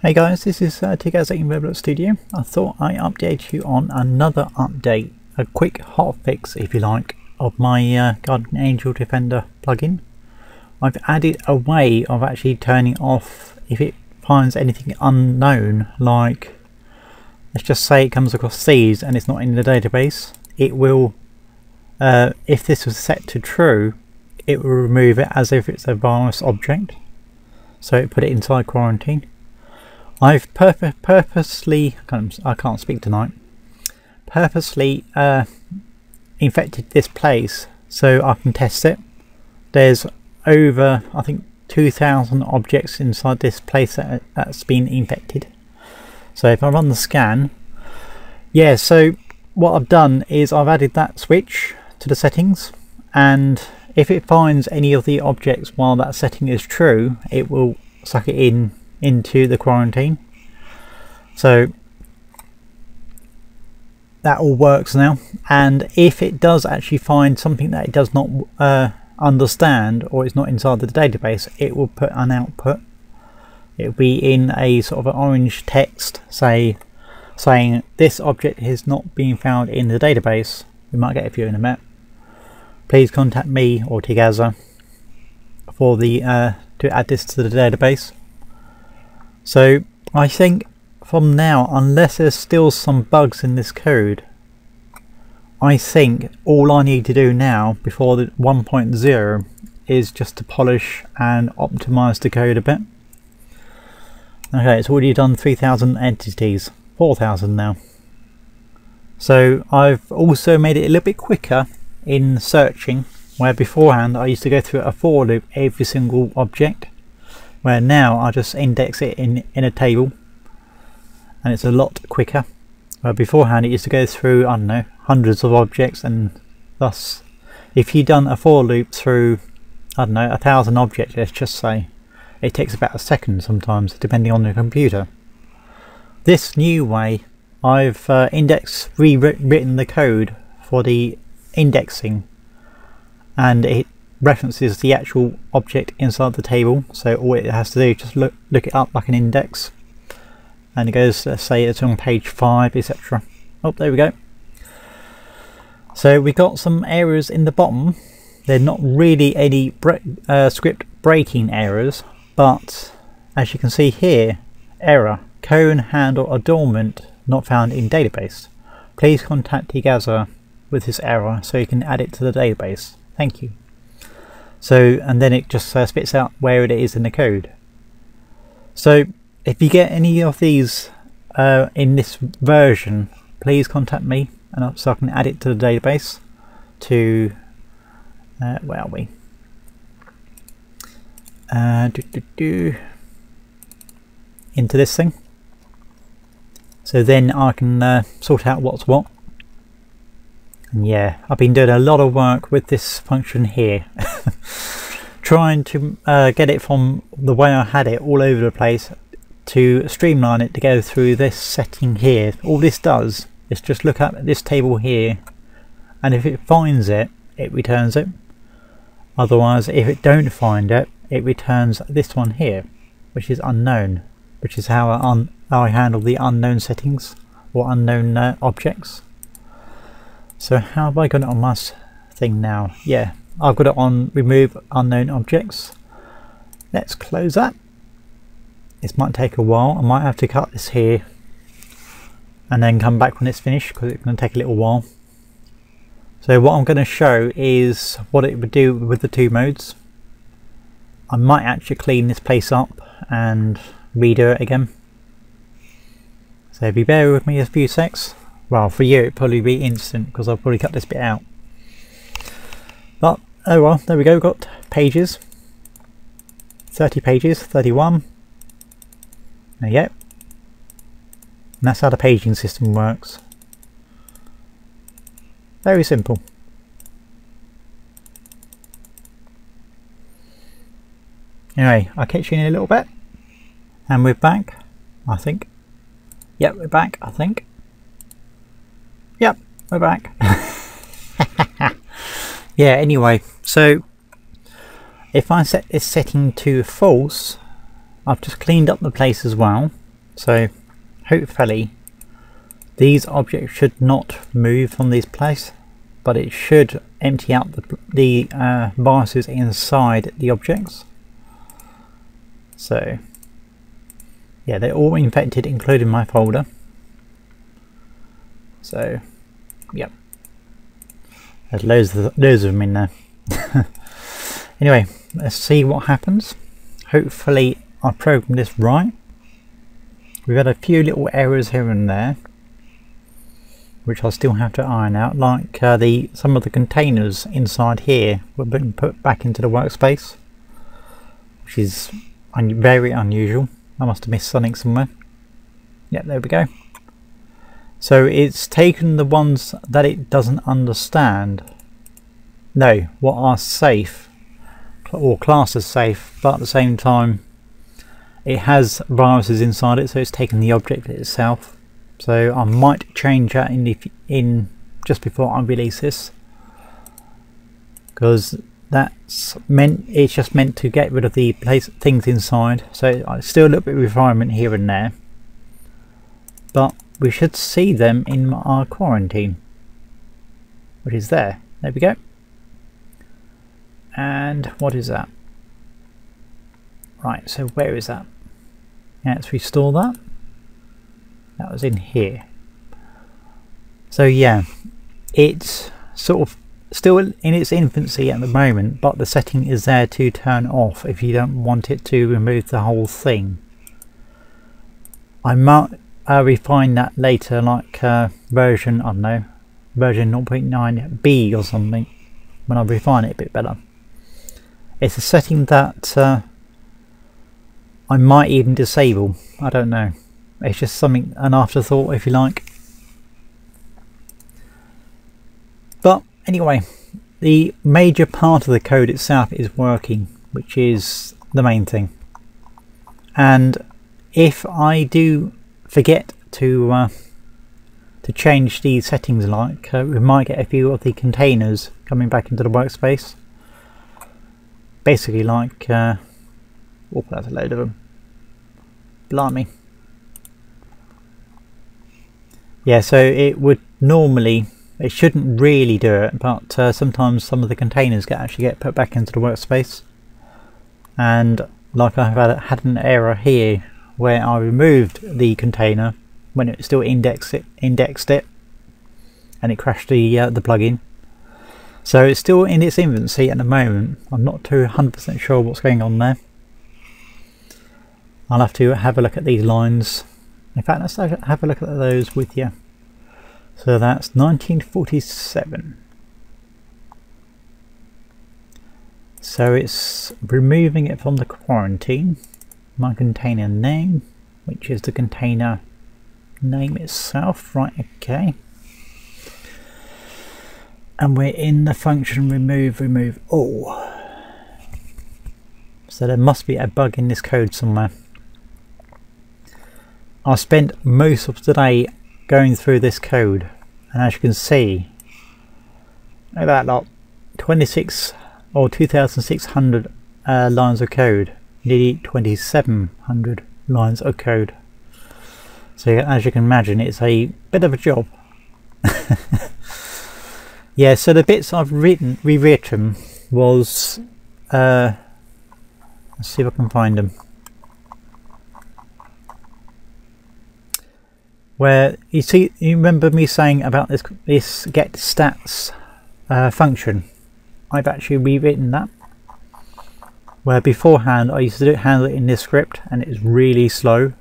Hey guys, this is uh, in Roblox Studio. I thought I'd update you on another update, a quick hot fix if you like, of my uh, Guardian Angel Defender plugin. I've added a way of actually turning off if it finds anything unknown, like let's just say it comes across these and it's not in the database, it will, uh, if this was set to true, it will remove it as if it's a virus object. So it put it inside quarantine. I've purpo purposely, I can't speak tonight, purposely uh, infected this place so I can test it. There's over, I think, 2,000 objects inside this place that, that's been infected. So if I run the scan, yeah, so what I've done is I've added that switch to the settings and if it finds any of the objects while that setting is true, it will suck it in into the quarantine. So that all works now. And if it does actually find something that it does not uh, understand or it's not inside the database, it will put an output. It will be in a sort of an orange text, say, saying this object is not being found in the database. We might get a few in a minute. Please contact me or Tigaza for the uh, to add this to the database. So I think from now, unless there's still some bugs in this code, I think all I need to do now before the 1.0 is just to polish and optimize the code a bit. Okay, it's already done 3000 entities, 4000 now. So I've also made it a little bit quicker in searching, where beforehand I used to go through a for loop every single object where now I just index it in, in a table and it's a lot quicker. Uh, beforehand it used to go through, I don't know, hundreds of objects and thus if you've done a for loop through, I don't know, a thousand objects, let's just say, it takes about a second sometimes depending on the computer. This new way, I've uh, index rewritten the code for the indexing and it references the actual object inside the table. So all it has to do is just look, look it up like an index. And it goes let's say it's on page 5 etc oh there we go. So we've got some errors in the bottom. They're not really any uh, script breaking errors but as you can see here error. Cone handle adornment not found in database. Please contact Tigaza with this error so you can add it to the database. Thank you so, and then it just uh, spits out where it is in the code. So, if you get any of these uh, in this version, please contact me and so I can add it to the database to, uh, where are we? Uh, into this thing. So then I can uh, sort out what's what. And yeah, I've been doing a lot of work with this function here. Trying to uh, get it from the way I had it all over the place to streamline it to go through this setting here. All this does is just look up at this table here and if it finds it, it returns it. Otherwise, if it don't find it, it returns this one here, which is unknown, which is how I, how I handle the unknown settings or unknown uh, objects. So how have I got it on my thing now? Yeah, I've got it on remove unknown objects. Let's close that. This might take a while. I might have to cut this here and then come back when it's finished because it's going to take a little while. So what I'm going to show is what it would do with the two modes. I might actually clean this place up and redo it again. So be bear with me a few secs. Well, for you it'd probably be instant because I'll probably cut this bit out. But, oh well, there we go, got pages. 30 pages, 31. There you. And that's how the paging system works. Very simple. Anyway, I'll catch you in a little bit. And we're back, I think. Yep, we're back, I think. Yep, we're back. yeah, anyway, so if I set this setting to false, I've just cleaned up the place as well. So hopefully these objects should not move from this place, but it should empty out the, the uh, viruses inside the objects. So yeah, they're all infected, including my folder. So, yep. There's loads of, loads of them in there. anyway, let's see what happens. Hopefully I programmed this right. We've had a few little errors here and there which I still have to iron out like uh, the some of the containers inside here were being put back into the workspace which is un very unusual I must have missed something somewhere Yep, there we go so it's taken the ones that it doesn't understand. No what are safe or classed as safe but at the same time it has viruses inside it so it's taken the object itself. So I might change that in in just before I release this because that's meant it's just meant to get rid of the place things inside. So still a little bit of refinement here and there. But we should see them in our quarantine. Which is there? There we go. And what is that? Right so where is that? Let's restore that. That was in here. So yeah it's sort of still in its infancy at the moment but the setting is there to turn off if you don't want it to remove the whole thing. I might uh, refine that later like uh, version I don't know version 0.9b or something when I refine it a bit better it's a setting that uh, I might even disable I don't know it's just something, an afterthought if you like. But anyway, the major part of the code itself is working, which is the main thing. And if I do forget to uh, to change these settings like, uh, we might get a few of the containers coming back into the workspace. Basically like, uh, oh that's a load of them. Blimey. Yeah, so it would normally, it shouldn't really do it, but uh, sometimes some of the containers get actually get put back into the workspace. And like I've had, had an error here where I removed the container when it still indexed it, indexed it and it crashed the, uh, the plugin. So it's still in its infancy at the moment. I'm not too 100% sure what's going on there. I'll have to have a look at these lines in fact, let's have a look at those with you. So that's 1947. So it's removing it from the quarantine. My container name, which is the container name itself. Right, okay. And we're in the function remove, remove all. So there must be a bug in this code somewhere. I spent most of today going through this code and as you can see that lot 26 or 2600 uh, lines of code nearly 2700 lines of code. So as you can imagine it's a bit of a job. Yeah so the bits I've written rewritten was uh, let's see if I can find them. Where you see you remember me saying about this this get stats uh, function? I've actually rewritten that where beforehand I used to handle it in this script and it's really slow.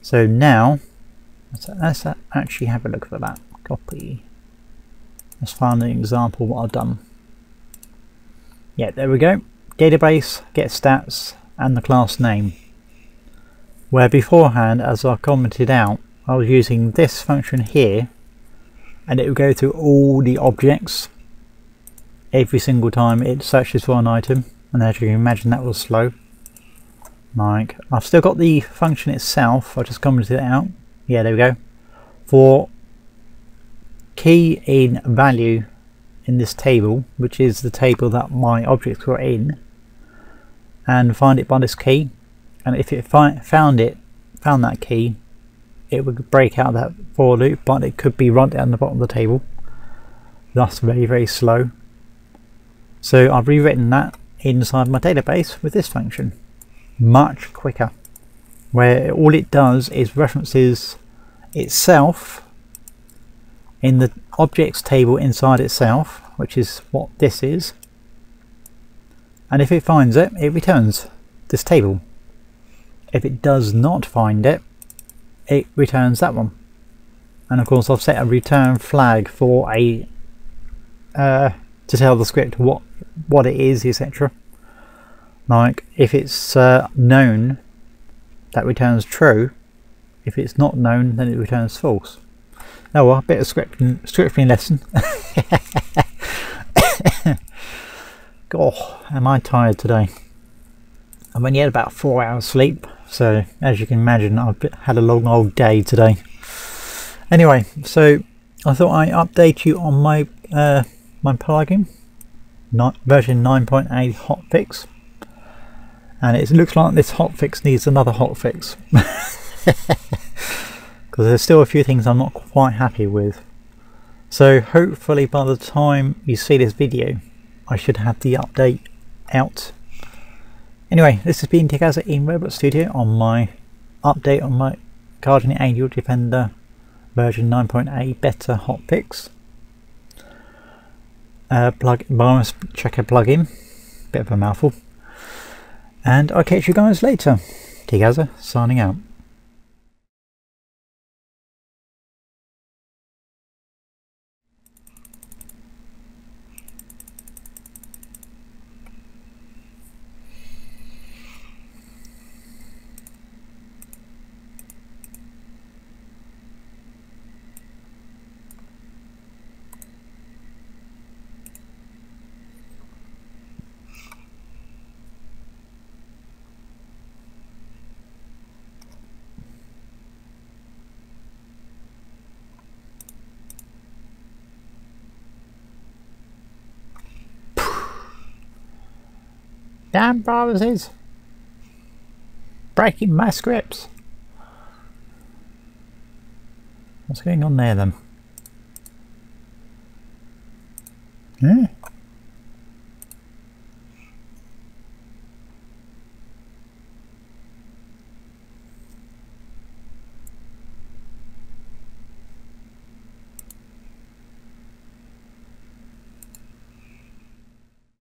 So now let's, let's actually have a look for that. Copy. Let's find an example what I've done. Yeah there we go. Database get stats and the class name. Where beforehand, as I commented out, I was using this function here and it would go through all the objects every single time it searches for an item and as you can imagine that was slow. Like I've still got the function itself. I just commented it out. Yeah there we go. For key in value in this table which is the table that my objects were in and find it by this key. And if it found it found that key, it would break out that for loop, but it could be right down the bottom of the table. Thus very, very slow. So I've rewritten that inside my database with this function. Much quicker. Where all it does is references itself in the objects table inside itself, which is what this is. And if it finds it, it returns this table. If it does not find it, it returns that one. And of course I've set a return flag for a uh, to tell the script what what it is, etc. Like if it's uh, known, that returns true. If it's not known, then it returns false. Oh well, a bit of scripting, scripting lesson. God, am I tired today? I've only had about four hours sleep, so as you can imagine, I've had a long old day today. Anyway, so I thought I'd update you on my uh, my plugin, not version 9.8 hotfix, and it looks like this hotfix needs another hotfix because there's still a few things I'm not quite happy with. So hopefully by the time you see this video, I should have the update out Anyway, this has been Tigaza in Roblox Studio on my update on my Guardian Angel Defender version 9.8 beta hotfix. Uh, plug virus checker plugin, bit of a mouthful. And I'll catch you guys later. Tigaza signing out. Damn promises. Breaking my scripts. What's going on there then? Yeah.